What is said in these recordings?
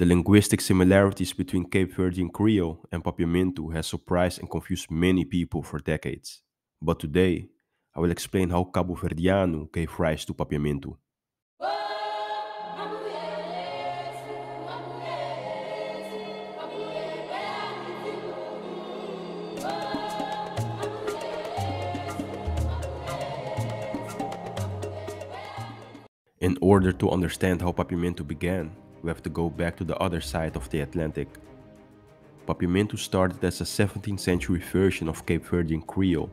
The linguistic similarities between Cape Verdean Creole and Papiamento has surprised and confused many people for decades. But today, I will explain how Cabo Verdeano gave rise to Papiamento. In order to understand how Papiamento began, we have to go back to the other side of the Atlantic. Papiamento started as a 17th century version of Cape Verdean Creole,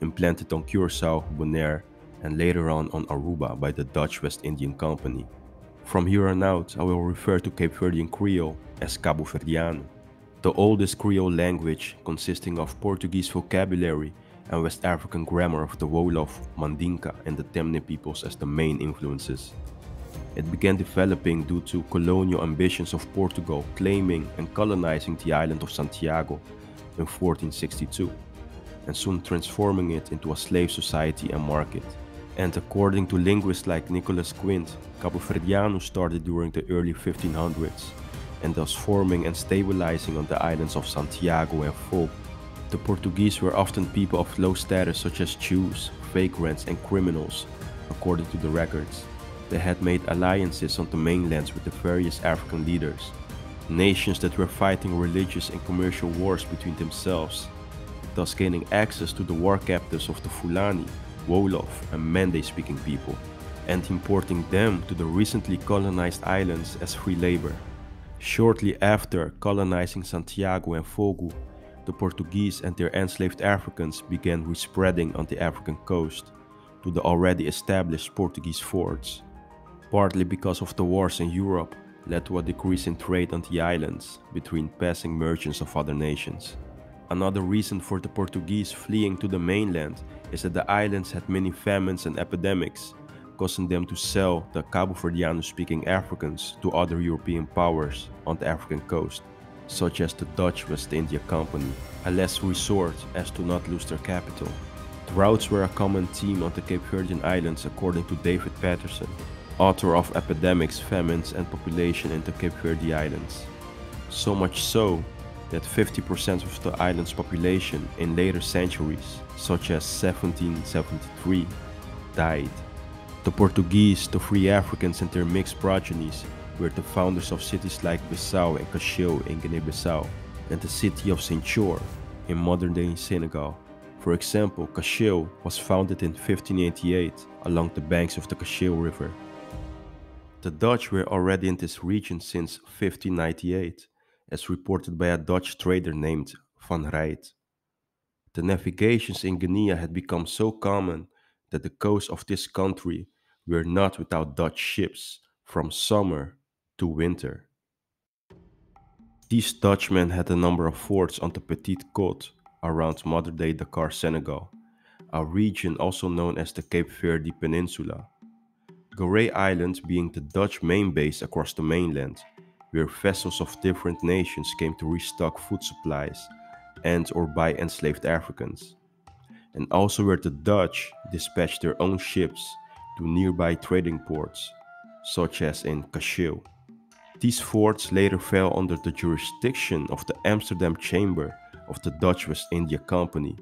implanted on Curacao, Bonaire, and later on on Aruba by the Dutch West Indian Company. From here on out, I will refer to Cape Verdean Creole as Cabo Verdeano, the oldest Creole language consisting of Portuguese vocabulary and West African grammar of the Wolof, Mandinka, and the Temne peoples as the main influences. It began developing due to colonial ambitions of Portugal claiming and colonizing the island of Santiago in 1462, and soon transforming it into a slave society and market. And according to linguists like Nicolas Quint, Cabo Verdeano started during the early 1500s, and thus forming and stabilizing on the islands of Santiago and Fogo. The Portuguese were often people of low status such as Jews, vagrants and criminals, according to the records. They had made alliances on the mainlands with the various African leaders, nations that were fighting religious and commercial wars between themselves, thus gaining access to the war captives of the Fulani, Wolof and Mande speaking people, and importing them to the recently colonized islands as free labor. Shortly after colonizing Santiago and Fogo, the Portuguese and their enslaved Africans began respreading on the African coast to the already established Portuguese forts partly because of the wars in Europe, led to a decrease in trade on the islands between passing merchants of other nations. Another reason for the Portuguese fleeing to the mainland is that the islands had many famines and epidemics, causing them to sell the Cabo Verdeano speaking Africans to other European powers on the African coast, such as the Dutch West India Company, a last resort as to not lose their capital. Droughts were a common theme on the Cape Verdean Islands according to David Patterson, author of Epidemics, Famines and Population in the Cape Verde Islands. So much so that 50% of the island's population in later centuries, such as 1773, died. The Portuguese, the free Africans and their mixed progenies were the founders of cities like Bissau and Cacheu in Guinea-Bissau, and the city of Ziguinchor in modern-day Senegal. For example, Cacheu was founded in 1588 along the banks of the Cacheu River the Dutch were already in this region since 1598, as reported by a Dutch trader named Van Rijt. The navigations in Guinea had become so common that the coasts of this country were not without Dutch ships from summer to winter. These Dutchmen had a number of forts on the Petite Côte around modern-day Dakar, Senegal, a region also known as the Cape Verde Peninsula. Goree Island being the Dutch main base across the mainland, where vessels of different nations came to restock food supplies and or buy enslaved Africans. And also where the Dutch dispatched their own ships to nearby trading ports, such as in Cacheu. These forts later fell under the jurisdiction of the Amsterdam Chamber of the Dutch West India Company,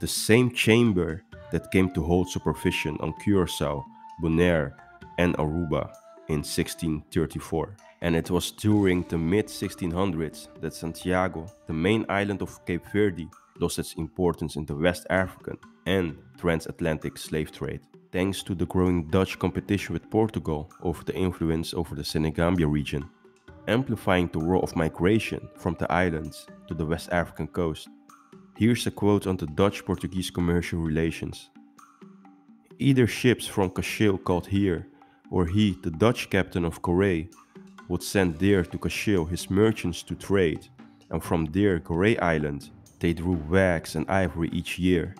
the same chamber that came to hold supervision on Curacao, Bonaire, and Aruba in 1634. And it was during the mid 1600s that Santiago, the main island of Cape Verde, lost its importance in the West African and transatlantic slave trade, thanks to the growing Dutch competition with Portugal over the influence over the Senegambia region, amplifying the role of migration from the islands to the West African coast. Here's a quote on the Dutch Portuguese commercial relations. Either ships from Cacheu called here or he, the Dutch captain of Goree, would send there to Cacheu his merchants to trade, and from there, Goree Island, they drew wax and ivory each year,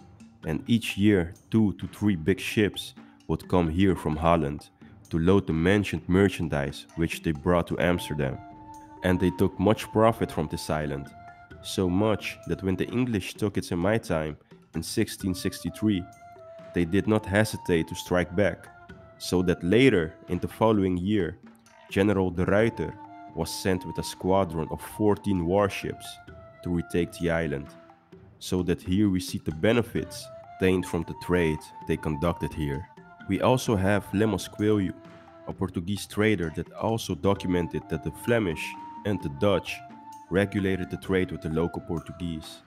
and each year two to three big ships would come here from Holland to load the mentioned merchandise which they brought to Amsterdam. And they took much profit from this island, so much that when the English took it in my time in 1663, they did not hesitate to strike back so that later in the following year, General de Ruyter was sent with a squadron of 14 warships to retake the island, so that here we see the benefits obtained from the trade they conducted here. We also have Lemos Coelho, a Portuguese trader that also documented that the Flemish and the Dutch regulated the trade with the local Portuguese,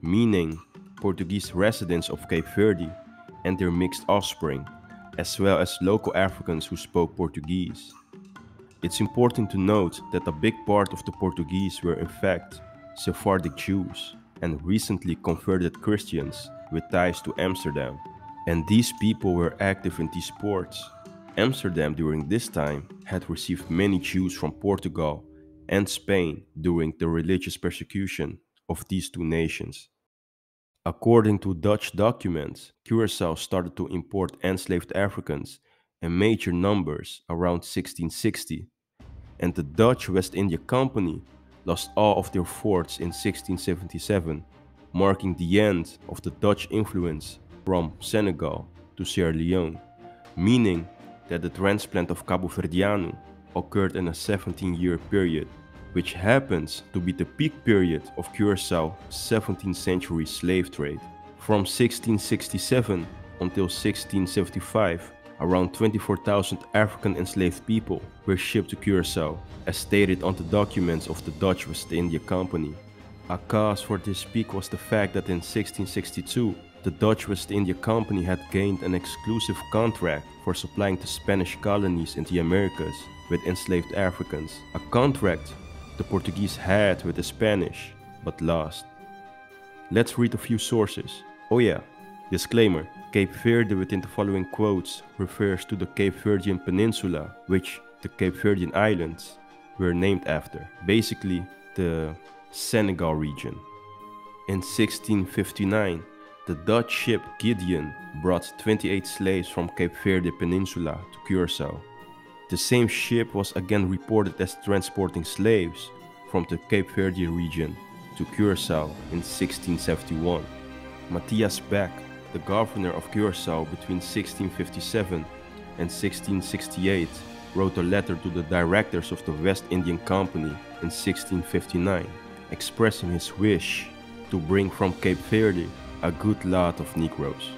meaning Portuguese residents of Cape Verde and their mixed offspring, as well as local Africans who spoke Portuguese. It's important to note that a big part of the Portuguese were in fact Sephardic Jews and recently converted Christians with ties to Amsterdam. And these people were active in these ports. Amsterdam during this time had received many Jews from Portugal and Spain during the religious persecution of these two nations. According to Dutch documents, Curacao started to import enslaved Africans in major numbers around 1660, and the Dutch West India Company lost all of their forts in 1677, marking the end of the Dutch influence from Senegal to Sierra Leone, meaning that the transplant of Cabo Verdeano occurred in a 17 year period, which happens to be the peak period of Curacao 17th century slave trade. From 1667 until 1675, around 24,000 African enslaved people were shipped to Curacao, as stated on the documents of the Dutch West India Company. A cause for this peak was the fact that in 1662, the Dutch West India Company had gained an exclusive contract for supplying the Spanish colonies in the Americas with enslaved Africans, a contract the Portuguese had with the Spanish but lost. Let's read a few sources. Oh yeah, disclaimer Cape Verde within the following quotes refers to the Cape Verdean Peninsula, which the Cape Verdean Islands were named after, basically the Senegal region. In 1659, the Dutch ship Gideon brought 28 slaves from Cape Verde Peninsula to Curacao. The same ship was again reported as transporting slaves from the Cape Verde region to Curacao in 1671. Matthias Beck the governor of Curacao between 1657 and 1668, wrote a letter to the directors of the West Indian Company in 1659, expressing his wish to bring from Cape Verde a good lot of Negroes.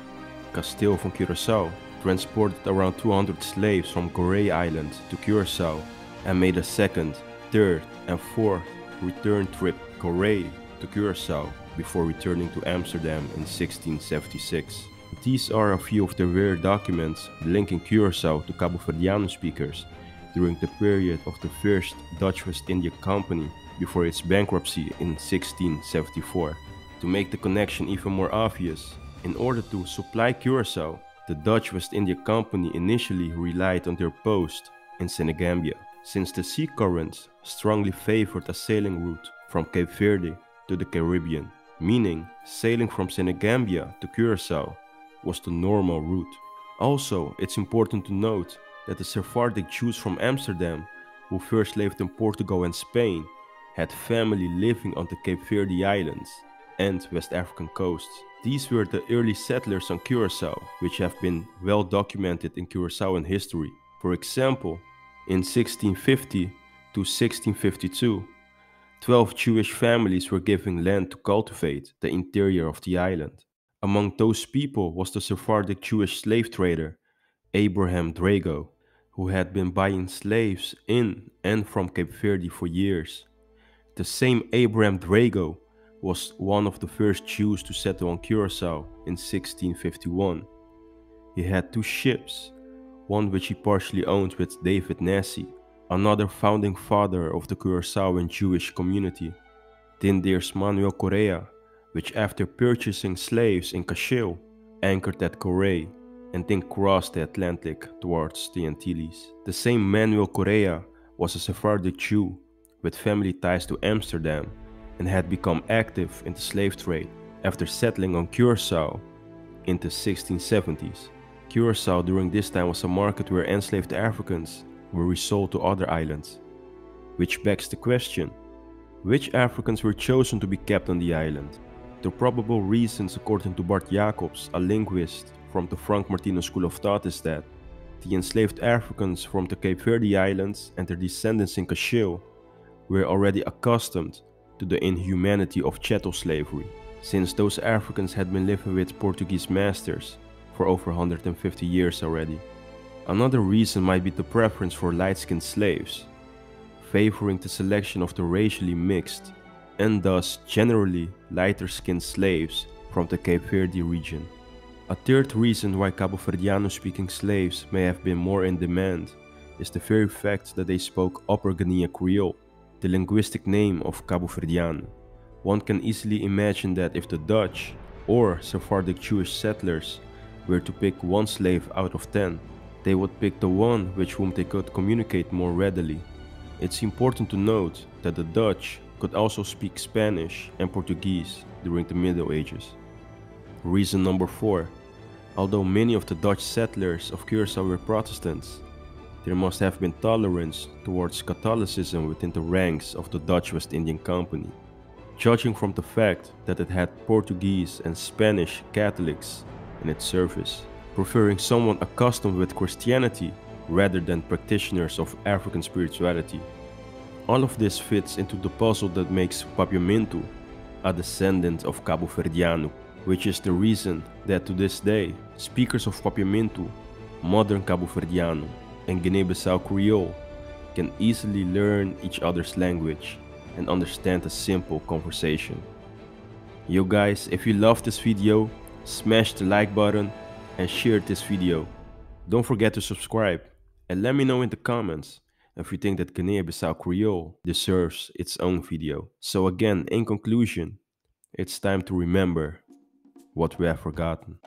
Castile from Curacao transported around 200 slaves from Goree Island to Curacao and made a second, third, and fourth return trip Goree to Curacao before returning to Amsterdam in 1676. These are a few of the rare documents linking Curacao to Cabo Verdeano speakers during the period of the first Dutch West India Company before its bankruptcy in 1674. To make the connection even more obvious, in order to supply Curacao, the Dutch West India Company initially relied on their post in Senegambia, since the sea currents strongly favored a sailing route from Cape Verde to the Caribbean meaning sailing from Senegambia to Curacao was the normal route. Also, it's important to note that the Sephardic Jews from Amsterdam, who first lived in Portugal and Spain, had family living on the Cape Verde Islands and West African coasts. These were the early settlers on Curacao, which have been well documented in Curaçaoan history. For example, in 1650 to 1652, 12 Jewish families were given land to cultivate the interior of the island. Among those people was the Sephardic Jewish slave trader Abraham Drago, who had been buying slaves in and from Cape Verde for years. The same Abraham Drago was one of the first Jews to settle on Curacao in 1651. He had two ships, one which he partially owned with David Nassy another founding father of the Curaçaoan Jewish community. Then there's Manuel Correa, which after purchasing slaves in Cacheu, anchored at Goree and then crossed the Atlantic towards the Antilles. The same Manuel Correa was a Sephardic Jew with family ties to Amsterdam and had become active in the slave trade after settling on Curacao in the 1670s. Curacao during this time was a market where enslaved Africans were resold to other islands. Which begs the question, which Africans were chosen to be kept on the island? The probable reasons according to Bart Jacobs, a linguist from the Frank Martinus School of Thought is that the enslaved Africans from the Cape Verde Islands and their descendants in Cacheu were already accustomed to the inhumanity of chattel slavery, since those Africans had been living with Portuguese masters for over 150 years already. Another reason might be the preference for light-skinned slaves, favoring the selection of the racially mixed and thus generally lighter-skinned slaves from the Cape Verde region. A third reason why Cabo Verdeano speaking slaves may have been more in demand is the very fact that they spoke Upper Guinea Creole, the linguistic name of Cabo Verdeano. One can easily imagine that if the Dutch or Sephardic Jewish settlers were to pick one slave out of 10, they would pick the one with whom they could communicate more readily. It's important to note that the Dutch could also speak Spanish and Portuguese during the Middle Ages. Reason number 4. Although many of the Dutch settlers of Curacao were Protestants, there must have been tolerance towards Catholicism within the ranks of the Dutch West Indian Company, judging from the fact that it had Portuguese and Spanish Catholics in its service, preferring someone accustomed with Christianity rather than practitioners of African spirituality. All of this fits into the puzzle that makes Papiamento a descendant of Cabo Verdeano, which is the reason that to this day, speakers of Papiamento, modern Cabo Verdeano, and Guinea-Bissau Creole can easily learn each other's language and understand a simple conversation. Yo guys, if you love this video, smash the like button and share this video. Don't forget to subscribe and let me know in the comments if you think that Guinea-Bissau Creole deserves its own video. So again, in conclusion, it's time to remember what we have forgotten.